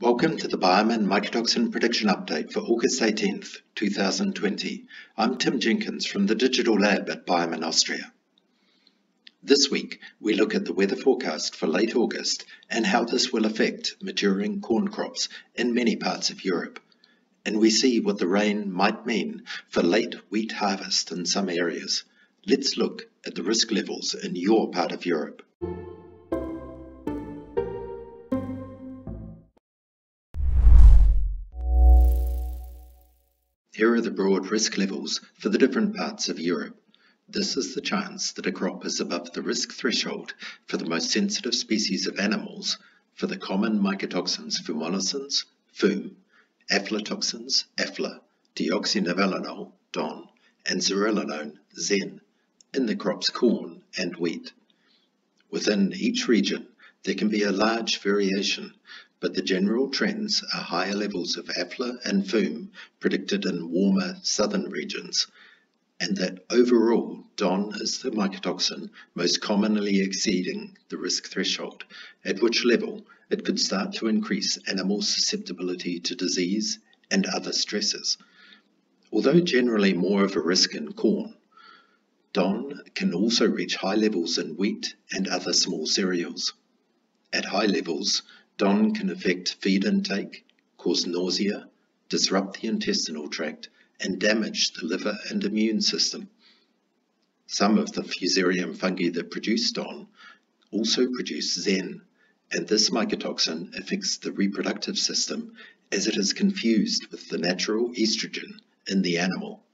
Welcome to the Biomin Mycotoxin Prediction Update for August 18th, 2020. I'm Tim Jenkins from the Digital Lab at Biomin Austria. This week, we look at the weather forecast for late August and how this will affect maturing corn crops in many parts of Europe. And we see what the rain might mean for late wheat harvest in some areas. Let's look at the risk levels in your part of Europe. Here are the broad risk levels for the different parts of Europe. This is the chance that a crop is above the risk threshold for the most sensitive species of animals for the common mycotoxins fumonisins, fum, aflatoxins, afla, deoxynivalenol, DON, and zearalenone, ZEN, in the crops corn and wheat. Within each region, there can be a large variation but the general trends are higher levels of AFLA and FUM predicted in warmer southern regions, and that overall DON is the mycotoxin most commonly exceeding the risk threshold, at which level it could start to increase animal susceptibility to disease and other stresses. Although generally more of a risk in corn, DON can also reach high levels in wheat and other small cereals. At high levels, DON can affect feed intake, cause nausea, disrupt the intestinal tract, and damage the liver and immune system. Some of the fusarium fungi that produce DON also produce ZEN, and this mycotoxin affects the reproductive system as it is confused with the natural estrogen in the animal.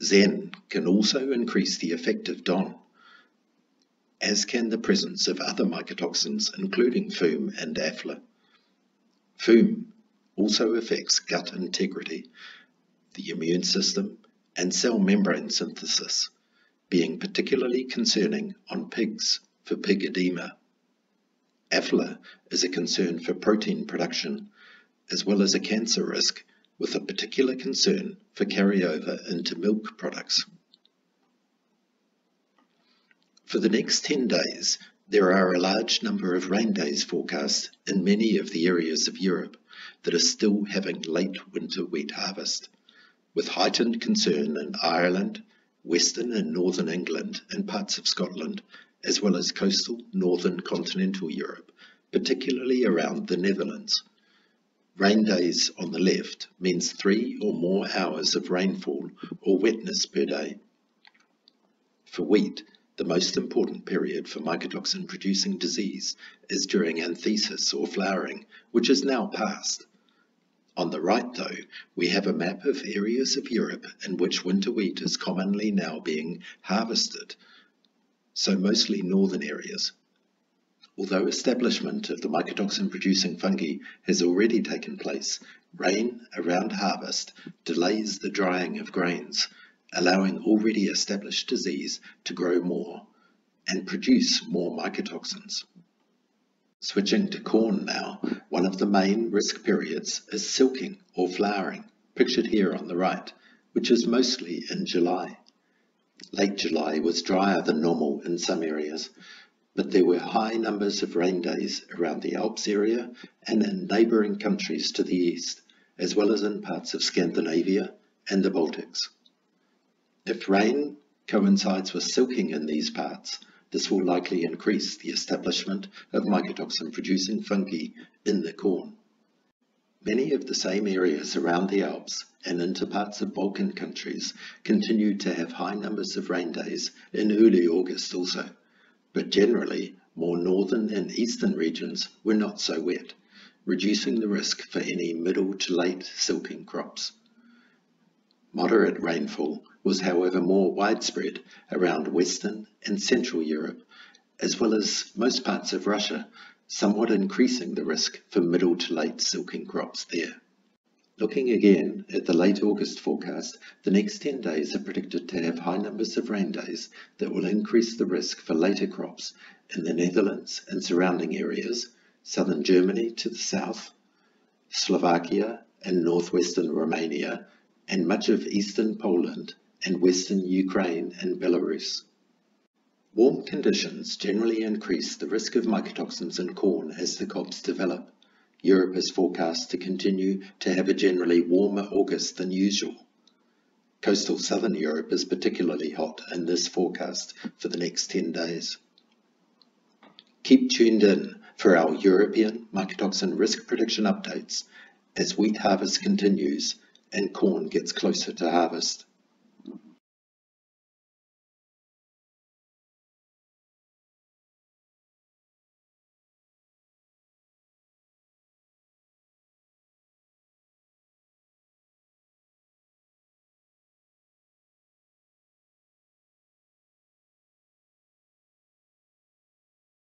ZEN can also increase the effect of DON as can the presence of other mycotoxins including FUM and AFLA. FUM also affects gut integrity, the immune system, and cell membrane synthesis, being particularly concerning on pigs for pig edema. AFLA is a concern for protein production, as well as a cancer risk, with a particular concern for carryover into milk products. For the next 10 days, there are a large number of rain days forecast in many of the areas of Europe that are still having late winter wheat harvest, with heightened concern in Ireland, western and northern England and parts of Scotland, as well as coastal northern continental Europe, particularly around the Netherlands. Rain days on the left means three or more hours of rainfall or wetness per day. For wheat, the most important period for mycotoxin producing disease is during anthesis or flowering, which is now past. On the right, though, we have a map of areas of Europe in which winter wheat is commonly now being harvested, so mostly northern areas. Although establishment of the mycotoxin producing fungi has already taken place, rain around harvest delays the drying of grains, allowing already established disease to grow more and produce more mycotoxins. Switching to corn now, one of the main risk periods is silking or flowering, pictured here on the right, which is mostly in July. Late July was drier than normal in some areas, but there were high numbers of rain days around the Alps area and in neighbouring countries to the east, as well as in parts of Scandinavia and the Baltics. If rain coincides with silking in these parts, this will likely increase the establishment of mycotoxin producing fungi in the corn. Many of the same areas around the Alps and into parts of Balkan countries continued to have high numbers of rain days in early August also, but generally more northern and eastern regions were not so wet, reducing the risk for any middle to late silking crops. Moderate rainfall was however more widespread around Western and Central Europe, as well as most parts of Russia, somewhat increasing the risk for middle to late silking crops there. Looking again at the late August forecast, the next 10 days are predicted to have high numbers of rain days that will increase the risk for later crops in the Netherlands and surrounding areas, southern Germany to the south, Slovakia and northwestern Romania, and much of eastern Poland and western Ukraine and Belarus. Warm conditions generally increase the risk of mycotoxins in corn as the cobs develop. Europe is forecast to continue to have a generally warmer August than usual. Coastal southern Europe is particularly hot in this forecast for the next 10 days. Keep tuned in for our European mycotoxin risk prediction updates as wheat harvest continues and corn gets closer to harvest.